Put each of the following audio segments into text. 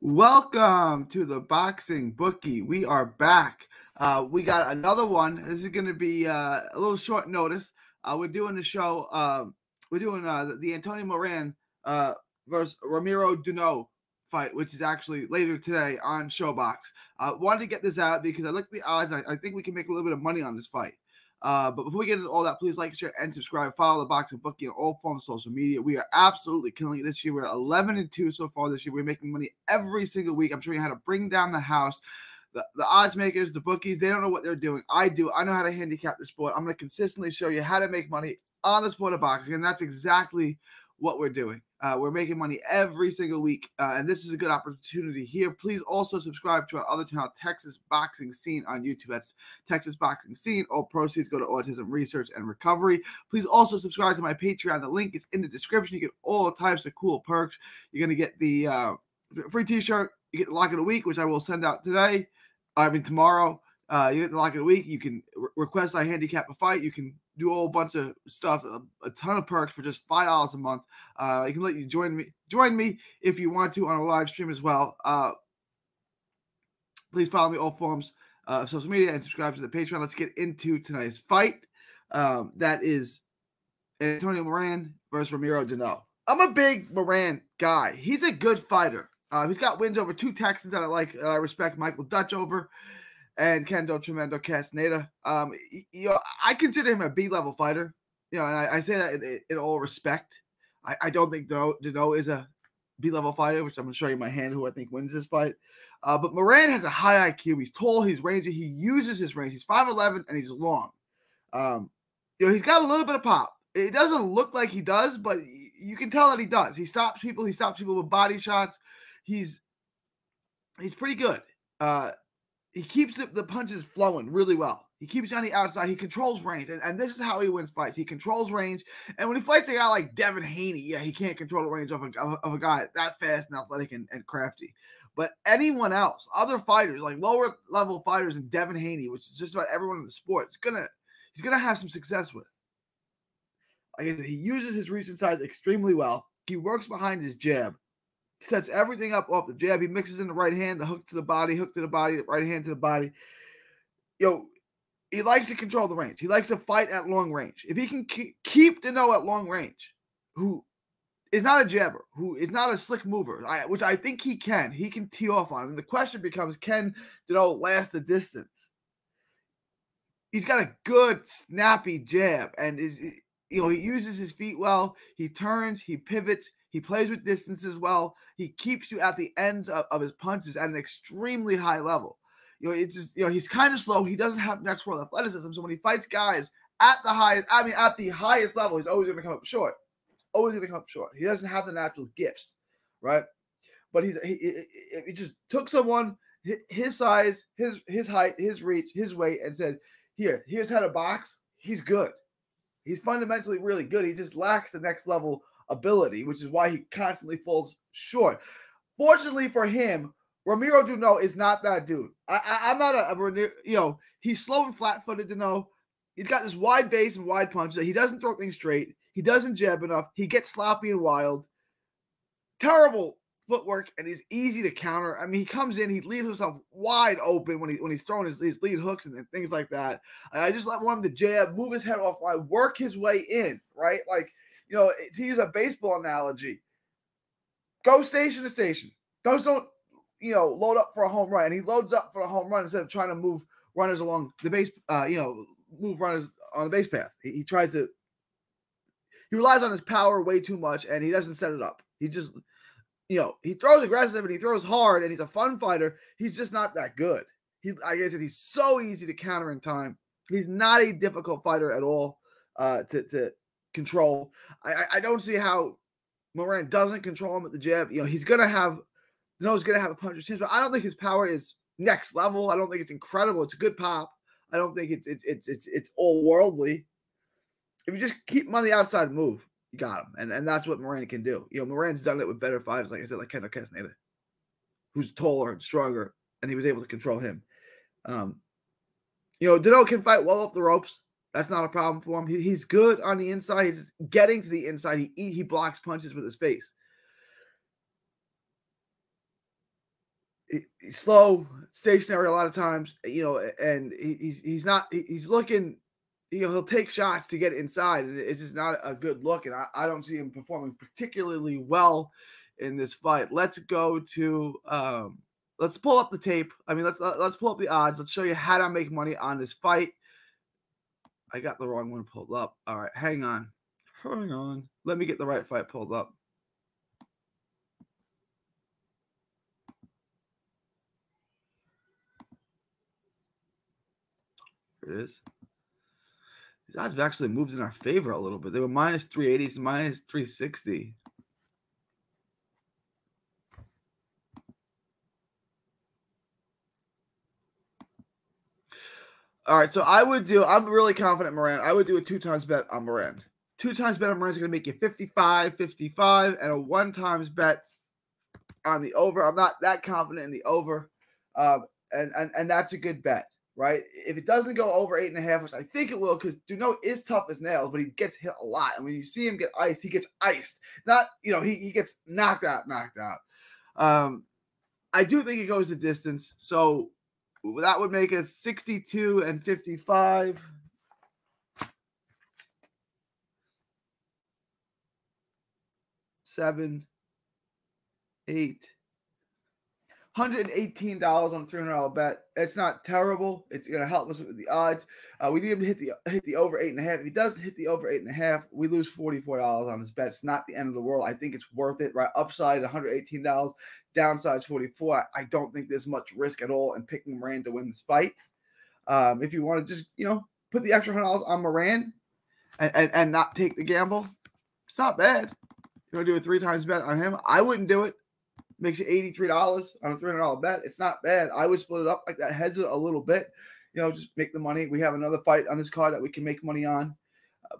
Welcome to the Boxing Bookie. We are back. Uh, we got another one. This is going to be uh, a little short notice. Uh, we're doing the show. Um, we're doing uh, the, Antonio Moran uh, versus Romero Duno fight, which is actually later today on Showbox. Uh, wanted to get this out because I looked at the odds. I, I think we can make a little bit of money on this fight. Uh, but before we get into all that, please like, share, and subscribe. Follow the Boxing Bookie on all forms of social media. We are absolutely killing it this year. We're 11 and 2 so far this year. We're making money every single week. I'm showing you how to bring down the house. The, the odds makers, the bookies, they don't know what they're doing. I do. I know how to handicap the sport. I'm going to consistently show you how to make money on the sport of boxing. And that's exactly what we're doing. Uh, we're making money every single week, uh, and this is a good opportunity here. Please also subscribe to our other channel, Texas Boxing Scene on YouTube. That's Texas Boxing Scene. All proceeds go to autism research and recovery. Please also subscribe to my Patreon. The link is in the description. You get all types of cool perks. You're gonna get the uh, free T-shirt. You get the lock of the week, which I will send out today. I mean tomorrow. Uh, you get the lock of the week. You can re- request I handicap a fight. You can do a whole bunch of stuff, a, a ton of perks for just five dollars a month. Uh, I can let you join me join me if you want to on a live stream as well. Uh, please follow me all forms uh, of social media and subscribe to the Patreon. Let's get into tonight's fight. Um, that is Antonio Moran versus Romero Duno. I'm a big Moran guy. He's a good fighter. Uh, he's got wins over two Texans that I like. I respect Michael Dutchover and Kendo Tremendo Castaneda. Um, you know, I consider him a B level fighter. You know, and I, I say that in, in, all respect. I, I don't think Duno is a B level fighter, which I'm gonna show you my hand who I think wins this fight. Uh, but Moran has a high IQ. He's tall, he's rangy, he uses his range. He's 5'11 and he's long. Um, you know, he's got a little bit of pop. It doesn't look like he does, but you can tell that he does. He stops people, he stops people with body shots. He's he's pretty good. Uh, he keeps the, the punches flowing really well. He keeps on the outside. He controls range, and, and this is how he wins fights. He controls range, and when he fights a guy like Devin Haney, yeah, he can't control the range of a, of, a guy that fast and athletic and, and crafty. But anyone else, other fighters like lower level fighters and Devin Haney, which is just about everyone in the sport, is gonna he's gonna have some success with. Like I said, he uses his reach and size extremely well. He works behind his jab sets everything up off the jab. He mixes in the right hand, the hook to the body, hook to the body, the right hand to the body. Yo, he likes to control the range. He likes to fight at long range. If he can keep Duno at long range, who is not a jabber, who is not a slick mover, which I think he can. He can tee off on. And the question becomes, can Duno last the distance? He's got a good snappy jab, and is you know he uses his feet well. He turns, he pivots, he plays with distance as well. He keeps you at the ends of, of his punches at an extremely high level. You know, it's just, you know, he's kind of slow. He doesn't have next world athleticism. So when he fights guys at the highest, I mean, at the highest level, he's always going to come up short. Always going to come up short. He doesn't have the natural gifts, right? But he's he, he, he just took someone his size, his his height, his reach, his weight, and said, "Here, here's how to box." He's good. He's fundamentally really good. He just lacks the next level ability, which is why he constantly falls short. Fortunately for him, Romero Duno is not that dude. I, am not a, a, you know, he's slow and flat footed Duno. He's got this wide base and wide punch he doesn't throw things straight. He doesn't jab enough. He gets sloppy and wild. Terrible footwork, and he's easy to counter. I mean, he comes in, he leaves himself wide open when he when he's throwing his, his lead hooks and, and things like that. I just let want him to jab, move his head off, line, work his way in, right? Like you know, to use a baseball analogy, go station to station. Those don't, you know, load up for a home run. And he loads up for a home run instead of trying to move runners along the base, uh, you know, move runners on the base path. He, he tries to, he relies on his power way too much and he doesn't set it up. He just, you know, he throws aggressive and he throws hard and he's a fun fighter. He's just not that good. He, like I said, he's so easy to counter in time. He's not a difficult fighter at all uh, to, to control. I, I don't see how Moran doesn't control him at the jab. You know, he's gonna have you know he's gonna have a punch chance, but I don't think his power is next level. I don't think it's incredible. It's a good pop. I don't think it's it's it's it's, it's all worldly. If you just keep him on the outside move, you got him. And and that's what Moran can do. You know, Moran's done it with better fighters, like I said, like Kendo Castaneda, who's taller and stronger, and he was able to control him. Um, you know, Duno can fight well off the ropes. That's not a problem for him. He, he's good on the inside. He's getting to the inside. He he blocks punches with his face. He, he's slow, stationary a lot of times, you know, and he, he's he's not he's looking. You know, he'll take shots to get inside, and it's just not a good look. And I, I don't see him performing particularly well in this fight. Let's go to um, let's pull up the tape. I mean, let's let's pull up the odds. Let's show you how to make money on this fight. I got the wrong one pulled up. All right, hang on. Hang on. Let me get the right fight pulled up. Here it is. These odds have actually moved in our favor a little bit. They were minus 380 to minus 360. All right, so I would do. I'm really confident Moran. I would do a two times bet on Moran. Two times bet on Moran is going to make you 55, 55, and a one times bet on the over. I'm not that confident in the over, um, and, and and that's a good bet, right? If it doesn't go over eight and a half, which I think it will, because Duno is tough as nails, but he gets hit a lot, and when you see him get iced, he gets iced. Not you know he he gets knocked out, knocked out. Um, I do think it goes the distance, so that would make us 62 and 55. Seven, eight, $118 on a $300 bet. It's not terrible. It's going to help us with the odds. Uh, we need him to hit the hit the over eight and a half. If he doesn't hit the over eight and a half, we lose $44 on his bet. It's not the end of the world. I think it's worth it, right? Upside $118, downside 44. I don't think there's much risk at all in picking Moran to win this fight. Um, if you want to just, you know, put the extra $100 on Moran and, and, and not take the gamble, it's not bad. You want to do a three times bet on him? I wouldn't do it makes you $83 on a $300 bet. It's not bad. I would split it up like that, heads it a little bit, you know, just make the money. We have another fight on this card that we can make money on.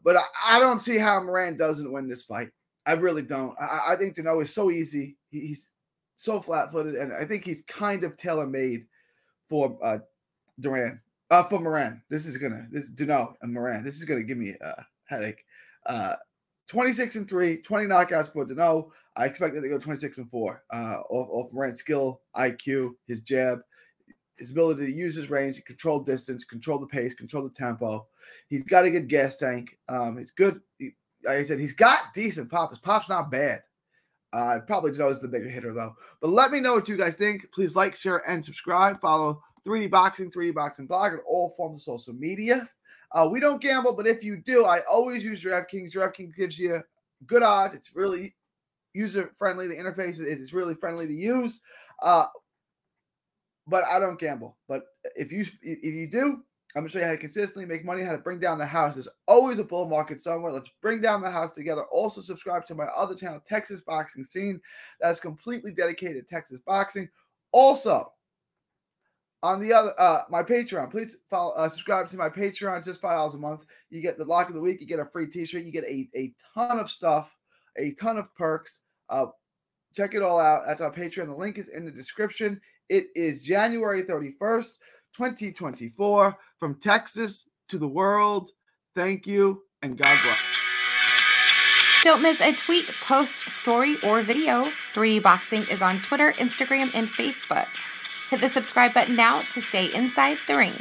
But I, I don't see how Moran doesn't win this fight. I really don't. I, I think know is so easy. He's so flat footed, and I think he's kind of tailor made for uh, Duran. Uh, for Moran. This is gonna this Duno and Moran. This is gonna give me a headache. Uh, 26 and 3, 20 knockouts for Duno. I expect expected to go 26 and 4 uh, off, off Moran's skill, IQ, his jab, his ability to use his range, control distance, control the pace, control the tempo. He's got a good gas tank. Um, he's good. He, like I said, he's got decent pop. His pop's not bad. Uh, probably is the bigger hitter though. But let me know what you guys think. Please like, share, and subscribe. Follow 3D Boxing, 3D Boxing Blog, and all forms of social media. Uh, we don't gamble, but if you do, I always use DraftKings. DraftKings gives you good odds. It's really user friendly. The interface is really friendly to use. Uh, but I don't gamble. But if you if you do, I'm gonna show you how to consistently make money, how to bring down the house. There's always a bull market somewhere. Let's bring down the house together. Also, subscribe to my other channel, Texas Boxing Scene, that's completely dedicated to Texas boxing. Also, on the other uh my patreon. Please follow uh, subscribe to my patreon just five dollars a month. You get the lock of the week you get a free t-shirt you get a, a ton of stuff a ton of perks. Uh check it all out. That's our patreon. The link is in the description. It is january 31st 2024 from texas to the world thank you and god bless. Don't miss a tweet, post, story, or video. 3D Boxing is on Twitter, Instagram, and Facebook. Hit the subscribe button now to stay inside the ring.